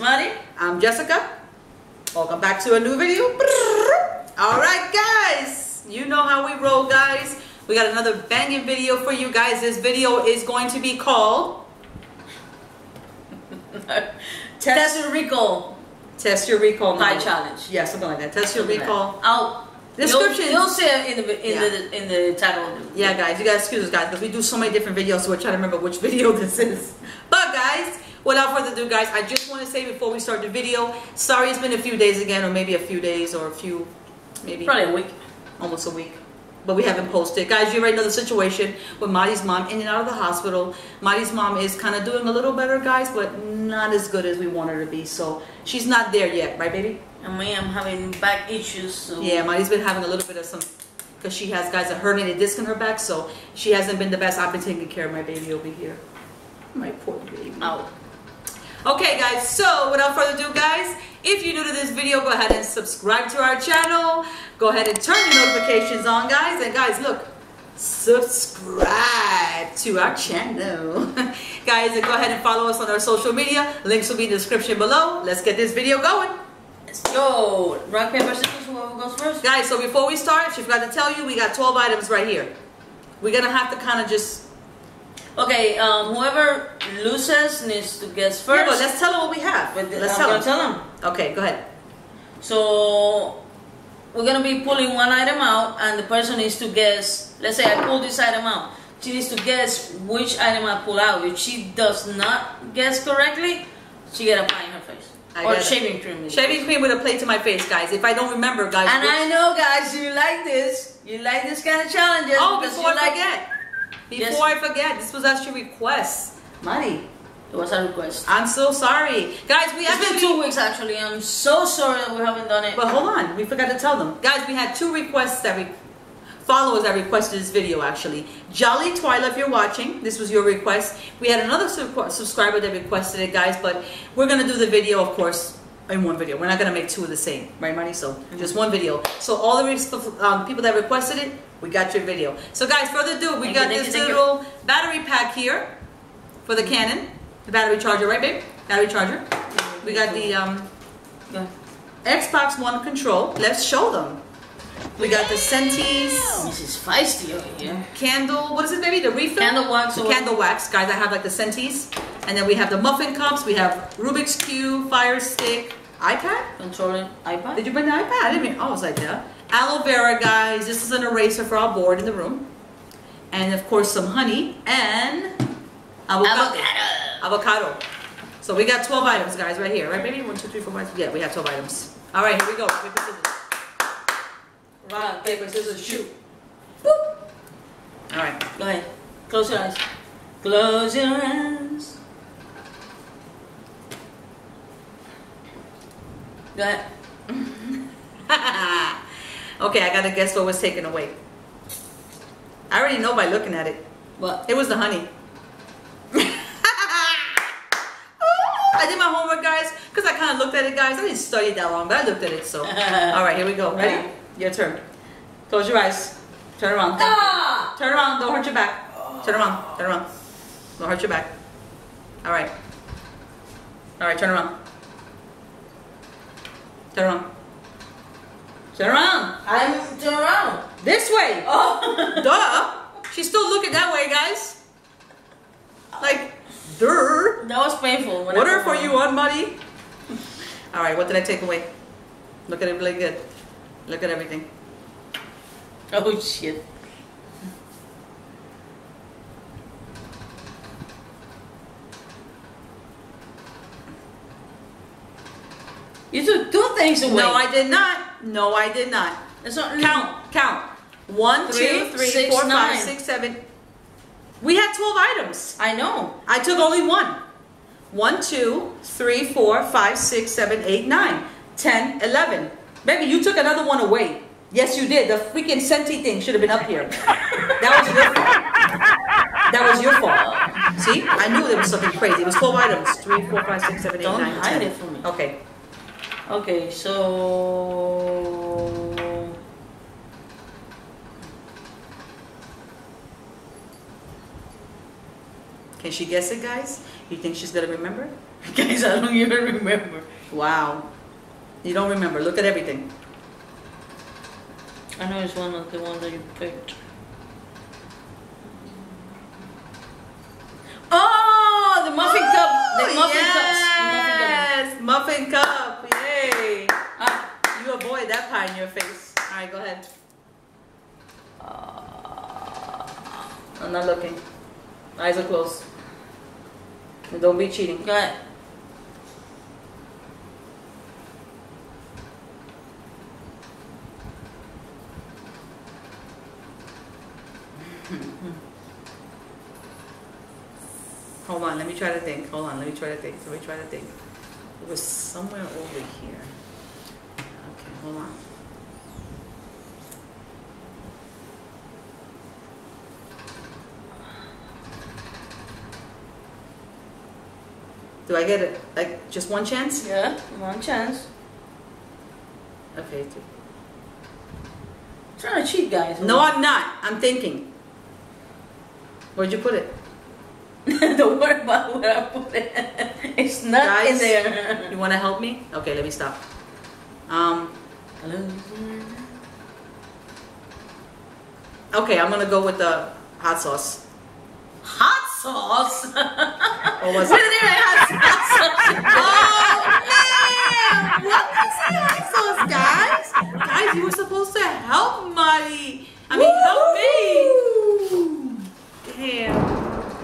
Mari. I'm Jessica. Welcome back to a new video. All right, guys. You know how we roll, guys. We got another banging video for you guys. This video is going to be called Test your recall Test Your Recall pie Number. challenge. Yeah, something like that. Test Your Recall. I'll Description. You'll, you'll see it in the in Yeah. the in the title. Yeah, guys, you guys excuse us, guys, because we do so many different videos, so we're trying to remember which video this is. But, guys, without further ado, guys, I just want to say before we start the video, sorry it's been a few days again, or maybe a few days, or a few, maybe Probably a week. almost a week. But we haven't posted. Guys, you already know the situation with Marty's mom in and out of the hospital. Marty's mom is kind of doing a little better, guys, but not as good as we want her to be. So she's not there yet, right, baby? And me, I'm having back issues. So Yeah, Marty's been having a little bit of some, because she has guys a herniated disc in her back, so she hasn't been the best. I've been taking care of my baby over here. My poor baby. Out. Okay, guys, so without further ado, guys, if you're new to this video, go ahead and subscribe to our channel. Go ahead and turn your notifications on, guys. And guys, look, subscribe to our channel. guys, and go ahead and follow us on our social media. Links will be in the description below. Let's get this video going. Let's go. Rock paper scissors. Whoever goes first. Guys, so before we start, she forgot to tell you, we got 12 items right here. We're going to have to kind of just... Okay. Um. Whoever loses needs to guess first. Yeah, but let's tell them what we have. But Let's tell them. tell them. Okay, go ahead. So we're gonna be pulling one item out, and the person needs to guess. Let's say I pull this item out. She needs to guess which item I pull out. If she does not guess correctly, she get a pie in her face I or it. shaving cream. Shaving cream with a plate to my face, guys. If I don't remember, guys... And I know, guys, you like this. You like this kind of challenges. Oh, because before you I like forget. Before Yes. I forget, this was actually a request. Money. It was a request. I'm so sorry. Guys, we It's been two weeks actually. I'm so sorry that we haven't done it. But hold on, we forgot to tell them. Guys, we had two requests that we... Followers that requested this video, actually. Jolly Twyla, if you're watching, this was your request. We had another sub- subscriber that requested it, guys, but we're going to do the video, of course, in one video. We're not going to make two of the same, right, Money? So, just one video. So, all the um, people that requested it, we got your video. So, guys, further ado, we Thank got you, this you, little battery pack here for the Canon. The battery charger, right, babe? Battery charger. We got the um, Yeah. Xbox One control. Let's show them. We got the Scentsy This is feisty over here. candle. What is it, baby? The refill? Candle wax The candle wax, guys. I have like the Scentsy, and then we have the muffin cups. We have Rubik's cube, Fire Stick, iPad. Controlling iPad. Did you bring the iPad? I didn't. Mean, oh, I was like that. Aloe vera, guys. This is an eraser for our board in the room, and of course some honey and avocado. Avocado. Avocado. So we got 12 items, guys, right here, right, baby? One, two, three, four, five. Yeah, we have 12 items. All right, here we go. Paper, scissors. Rock, paper, scissors, shoot. Boop. All right. Go ahead. Close your eyes. Close your eyes. Ahead. okay, I gotta guess what was taken away. I already know by looking at it. What? It was the honey. I did my homework, guys, because I kind of looked at it, guys. I didn't study it that long, but I looked at it, so. All right, here we go. Ready? Your turn. Close your eyes. Turn around. Ah! Turn around. Don't hurt your back. Turn around. Turn around. Don't hurt your back. All right. All right, turn around. Turn around. Turn around. I'm turn around. This way. Oh. Duh. She's still looking that way, guys. Like, duh. that was painful. Water for you, on, buddy. All right, what did I take away? Look at it really good. Look at everything. Oh shit. You took two things away. No, I did not. No, I did not. That's not Count, count. One, two, Three, three, six, four, five, six. We had 12 items. I know. I took only one. One, two, three, four, five, six, seven, eight, nine, ten, eleven. Baby, you took another one away. Yes, you did. The freaking Scentsy thing should have been up here. That was your fault. That was your fault. See? I knew there was something crazy. It was 12 items. Three, four, five, six, seven, eight, Don't nine, hide ten. it from me. Okay. Okay, so Can she guess it, guys? You think she's gonna remember? guys, I don't even remember. Wow. You don't remember. Look at everything. I know it's one of the ones that you picked. Oh, the muffin cup. The muffin cups. yes. Muffin cup. You avoid that pie in your face. All right, go ahead. Uh, I'm not looking. Eyes are closed. And don't be cheating. go ahead. Hold on, let me try to think. Hold on, let me try to think. Let me try to think. It was somewhere over here. Hold on. Do I get it? Like just one chance? Yeah, one chance. Okay. two. Trying to cheat, guys. No, I'm not. I'm thinking. Where'd you put it? Don't worry about where I put it. It's not in there. You want to help me? Okay, let me stop. Um. Hello. Okay, I'm gonna go with the hot sauce. Hot sauce. Or was it? didn't even have hot sauce. Oh man! What is the hot sauce, guys? Guys, you were supposed to help Molly. I mean, help me. Damn.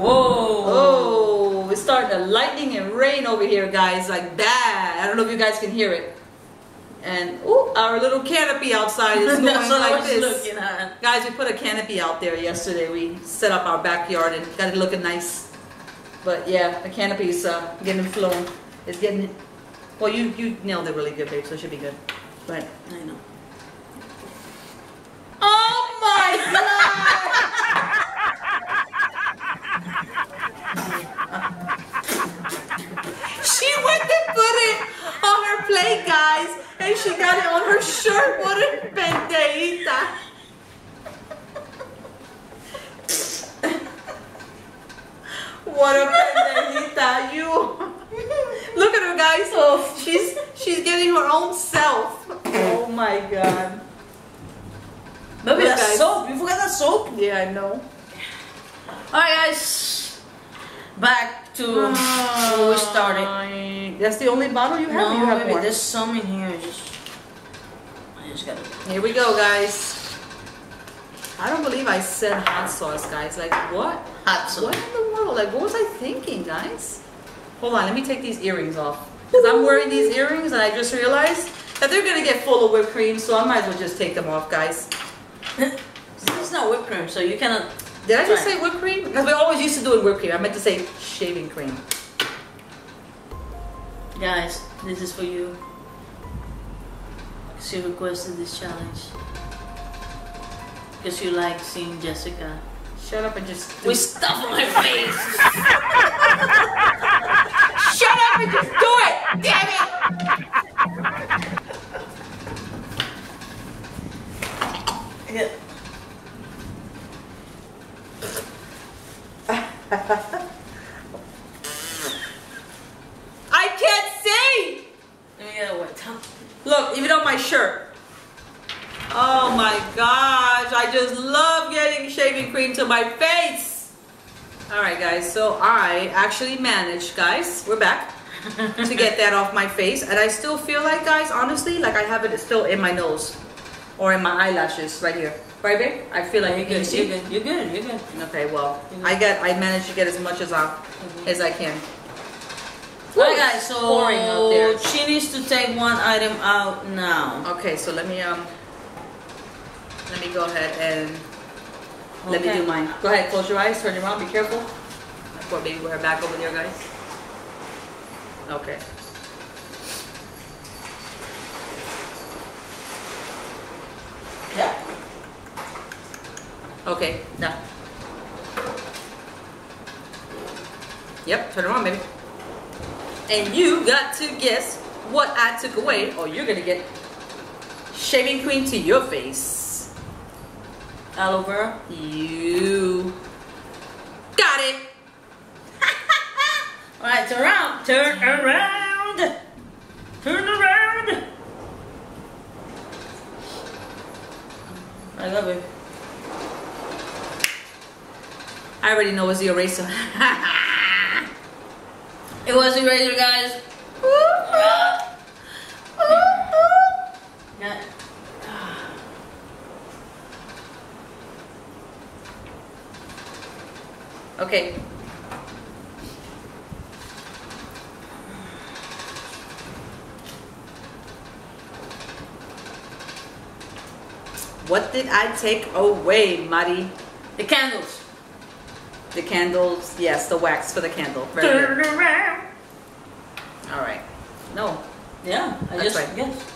Whoa. Oh, it's starting to lightning and rain over here, guys. Like bad. I don't know if you guys can hear it. And ooh, our little canopy outside is going I like this. Guys, we put a canopy out there yesterday. We set up our backyard and got it looking nice. But yeah, the canopy's uh, getting flown. It's getting. Well, you you nailed it really good, babe. So it should be good. But I know. oh my god! She got it on her shirt. What a pendeita! What a pendejita, you. Look at her, guys. Oh, she's she's getting her own self. Oh my god. Baby, Look, that's guys. soap. You forgot that soap? Yeah, I know. Alright, guys. Back to where we started. That's the only bottle you have. No, you have baby, more. there's some in here. Just, I just gotta. Here we go, guys. I don't believe I said hot sauce, guys. Like what? Hot sauce. What in the world? Like what was I thinking, guys? Hold on, let me take these earrings off. Because I'm wearing these earrings and I just realized that they're gonna get full of whipped cream, so I might as well just take them off, guys. It's not whipped cream, so you cannot. Did I just say whipped cream? Because we always used to do it whipped cream. I meant to say shaving cream. Guys, this is for you. You requested this challenge. Because you like seeing Jessica. Shut up and just do With stuff on her face. Shut up and just do it! Damn it! Yeah. I can't see! Let me get a wet towel. Look, even on my shirt. Oh my gosh, I just love shaving cream to my face. All right, guys, so I actually managed, guys, we're back, to get that off my face. And I still feel like, guys, honestly, like I have it still in my nose or in my eyelashes right here. Right, babe? I feel like You're good, you're good, you're good, you're good. Okay, well, I get, I managed to get as much as I, as I can. Alright guys, so pouring out there. she needs to take one item out now. Okay, so let me um, let me go ahead and let me do mine. Go ahead, close your eyes, turn around, be careful. Poor baby, wear her back over there, guys. Okay. Yeah. Okay, done. Yep, turn around, baby. And you got to guess what I took away, or you're gonna get shaving cream to your face. Aloe vera. You got it. Alright, turn around. Turn around. Turn around. I love it. I already know it's the eraser. It was the eraser, guys. Yeah. Okay. What did I take away, Mari? The candles. The candles, yes, the wax for the candle. Very Turn good. around. All right. No, Yeah, I That's just right. guess.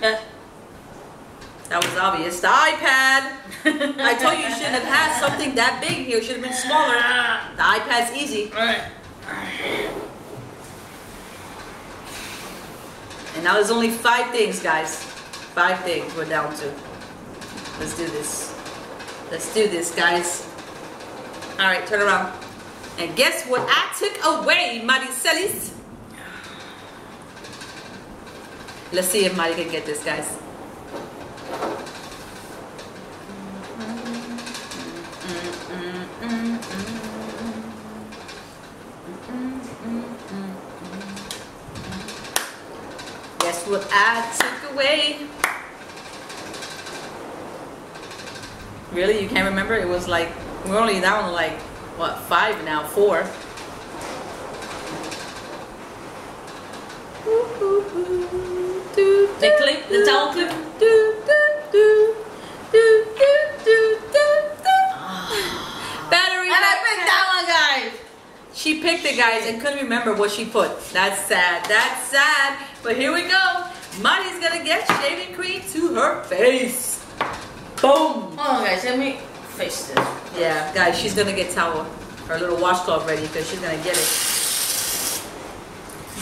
Yeah. Uh, that was obvious. The iPad. I told you you shouldn't have had something that big here. It should have been smaller. The iPad's easy. And now there's only five things, guys. Five things we're down to. Let's do this. Let's do this, guys. All right, turn around. And guess what I took away, Maricelis? Let's see if Mari can get this, guys. I took away? Really? You can't remember? It was like, we're only down like, what, five now? Four. The clip, the towel clip. Ah. Battery And I picked that one, guys. She picked it, guys, and couldn't remember what she put. That's sad. That's sad. But here we go. Money's gonna get shaving cream to her face. Boom. Hold on, guys. Let me face this. Yeah, guys, she's gonna get towel, her little washcloth ready because she's gonna get it.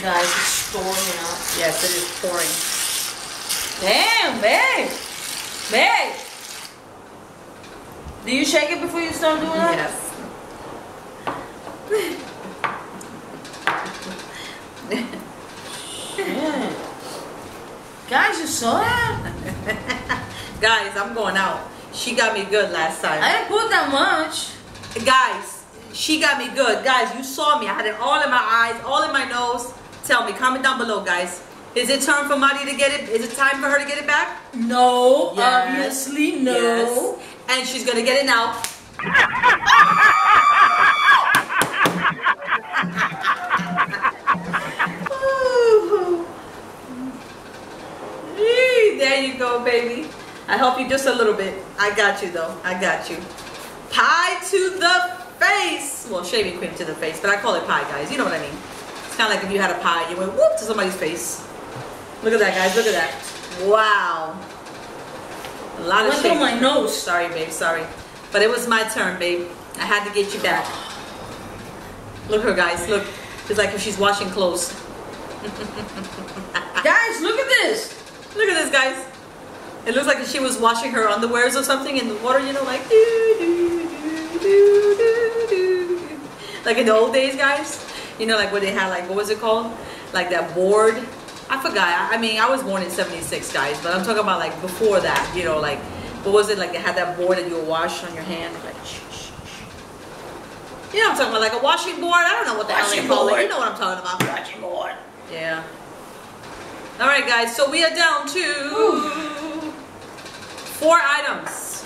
Guys, it's pouring out. Yes, it is pouring. Damn, babe. Babe. Do you shake it before you start doing that? Yes. Guys, you saw that? Guys, I'm going out. She got me good last time. I didn't put that much. Guys, she got me good. Guys, you saw me. I had it all in my eyes, all in my nose. Tell me, comment down below, guys. Is it time for Madi to get it? Is it time for her to get it back? No, Yes. obviously no. Yes. And she's gonna get it now. just a little bit. I got you though. I got you. Pie to the face. Well, shaving cream to the face, but I call it pie, guys. You know what I mean. It's kind of like if you had a pie, you went whoop to somebody's face. Look at that, guys. Look at that. Wow. A lot of shaving. my nose. Sorry, babe. Sorry. But it was my turn, babe. I had to get you back. Look her, guys. Look. It's like if she's washing clothes. Guys, look at this. Look at this, guys. It looks like she was washing her underwears or something in the water, you know, like doo, doo, doo, doo, doo, doo. like in the old days, guys. You know, like where they had like what was it called? Like that board. I forgot. I I mean, I was born in '76, guys, but I'm talking about like before that. You know, like what was it? Like they had that board that you would wash on your hand, like. shh, shh, shh. You know what I'm talking about? Like a washing board. I don't know what the hell they Washing call it. You know what I'm talking about. Washing board. Yeah. All right, guys. So we are down to four items.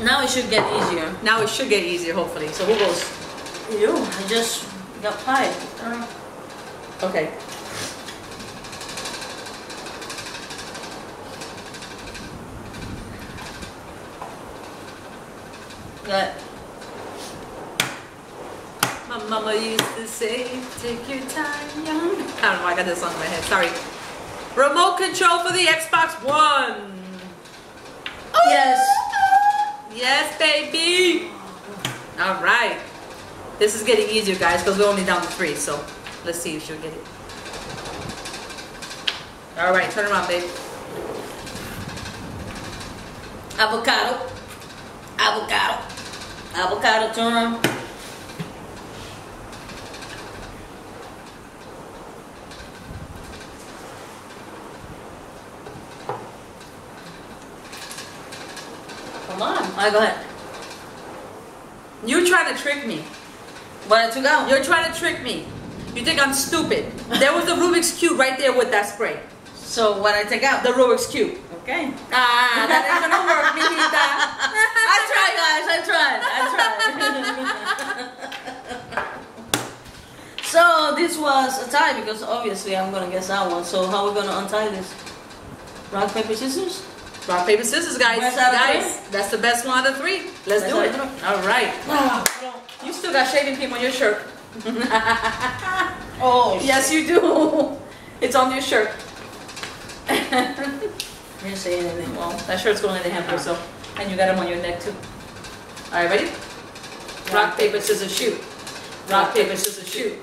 Now it should get easier. Now it should get easier, hopefully. So who goes? You, I just got pie. Uh, Okay. Got My mama used to say, "Take your time, young." I don't know. why I got this song in my head. Sorry. Remote control for the Xbox One. Yes. Yes, baby. All right. This is getting easier, guys, because we're only down to three. So let's see if she'll get it. All right, turn around, babe. avocado. Avocado. Avocado turn. Alright, go ahead. You're trying to trick me. What I took out? You're trying to trick me. You think I'm stupid. There was a Rubik's Cube right there with that spray. So what I take out? The Rubik's Cube. Okay. Ah, that ain't gonna work, mijita. I tried, guys. I tried. I tried. so this was a tie because obviously I'm gonna guess that one. So how are we gonna untie this? Rock paper scissors. Rock, paper, scissors, guys. Best guys, that's the best one out of three. Let's Best do it. All right. Wow. You still got shaving cream on your shirt. Oh Yes, you do. It's on your shirt. Didn't say anything. Well, that shirt's going in the hamper, so. And you got them on your neck, too. All right, ready? Rock, paper, scissors, shoot. Rock, paper, scissors, shoot.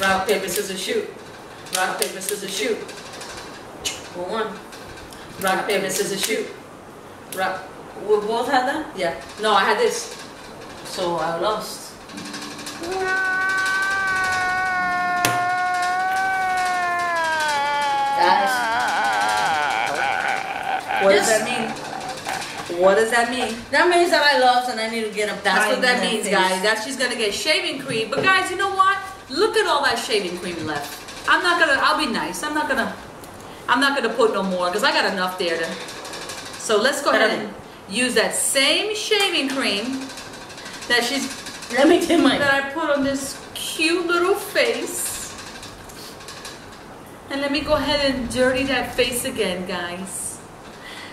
Rock, paper, scissors, shoot. Rock, paper, scissors, shoot. One. Rock, paper, scissors, shoot. Rock. We both had that. Yeah. No, I had this. So I lost. Guys, What does that mean? What does that mean? that means that I lost and I need to get up. That's pie what that means, face. guys. That she's gonna get shaving cream. But guys, you know what? Look at all that shaving cream left. I'm not gonna. I'll be nice. I'm not gonna. I'm not gonna put no more because I got enough there. To, so let's go ahead and use that same shaving cream that she's Let me get my. that I put on this cute little face. And let me go ahead and dirty that face again, guys.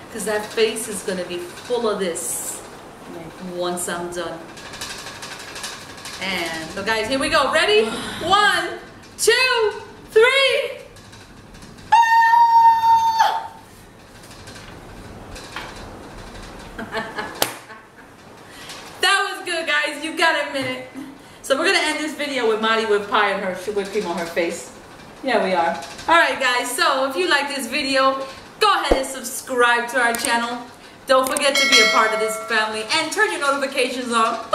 Because that face is gonna be full of this once I'm done. And so guys, here we go. Ready? One, two, three. Video with Mari with pie and her whipped cream on her face. Yeah, we are. All right, guys. So if you like this video, go ahead and subscribe to our channel. Don't forget to be a part of this family and turn your notifications on.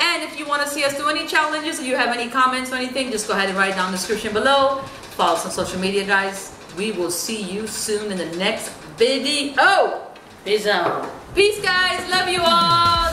And if you want to see us do any challenges or you have any comments or anything, just go ahead and write it down the description below. Follow us on social media, guys. We will see you soon in the next video. Peace out. Peace, guys. Love you all.